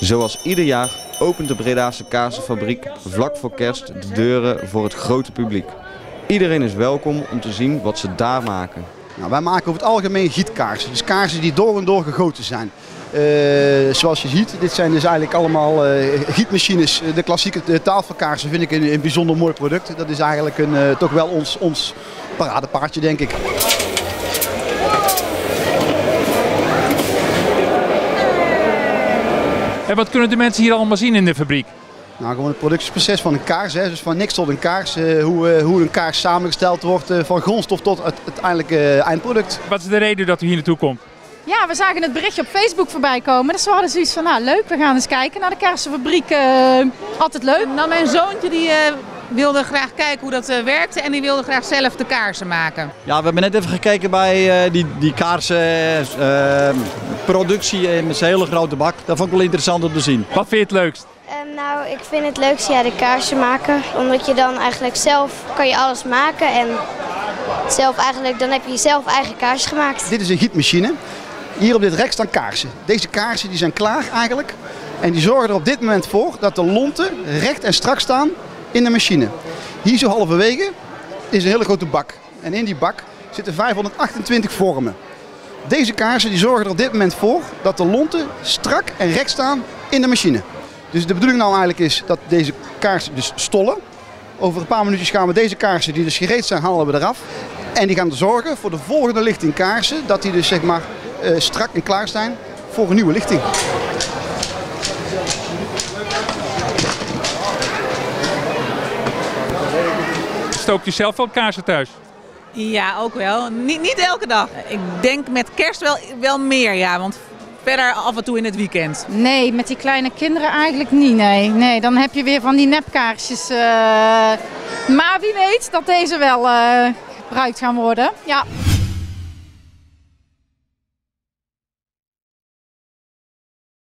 Zoals ieder jaar opent de Bredaanse kaarsenfabriek vlak voor kerst de deuren voor het grote publiek. Iedereen is welkom om te zien wat ze daar maken. Nou, wij maken over het algemeen gietkaarsen. Dus kaarsen die door en door gegoten zijn. Eh, zoals je ziet, dit zijn dus eigenlijk allemaal eh, gietmachines. De klassieke eh, tafelkaarsen vind ik een, een bijzonder mooi product. Dat is eigenlijk een, eh, toch wel ons, ons paradepaardje, denk ik. En wat kunnen de mensen hier allemaal zien in de fabriek? Nou, gewoon het productieproces van een kaars. Hè. Dus van niks tot een kaars. eh, hoe, eh, hoe een kaars samengesteld wordt. eh, van grondstof tot het uiteindelijke eh, eindproduct. Wat is de reden dat u hier naartoe komt? Ja, we zagen het berichtje op Facebook voorbij komen. Dus we hadden zoiets van, nou leuk, we gaan eens kijken naar de kaarsenfabriek. eh, altijd leuk. Nou, mijn zoontje die, eh, wilde graag kijken hoe dat eh, werkte en die wilde graag zelf de kaarsen maken. Ja, we hebben net even gekeken bij eh, die, die kaarsenproductie eh, met zijn hele grote bak. Dat vond ik wel interessant om te zien. Wat vind je het leukst? Ehm, nou, ik vind het leukst ja, de kaarsen maken. Omdat je dan eigenlijk zelf kan je alles maken. En zelf eigenlijk, dan heb je zelf eigen kaars gemaakt. Dit is een gietmachine. Hier op dit rek staan kaarsen. Deze kaarsen die zijn klaar eigenlijk. En die zorgen er op dit moment voor dat de lonten recht en strak staan in de machine. Hier zo halverwege is een hele grote bak. En in die bak zitten 528 vormen. Deze kaarsen die zorgen er op dit moment voor dat de lonten strak en recht staan in de machine. Dus de bedoeling nou eigenlijk is dat deze kaarsen dus stollen. Over een paar minuutjes gaan we deze kaarsen die dus gereed zijn halen we eraf. En die gaan er zorgen voor de volgende lichting kaarsen dat die dus zeg maar eh, strak en klaar zijn voor een nieuwe lichting. Stookt u zelf wel kaarsen thuis? Ja, ook wel. Niet, niet elke dag. Ik denk met kerst wel, wel meer, ja. Want verder af en toe in het weekend. Nee, met die kleine kinderen eigenlijk niet, nee. Nee, dan heb je weer van die nepkaarsjes. eh. Maar wie weet dat deze wel eh, gebruikt gaan worden. Ja.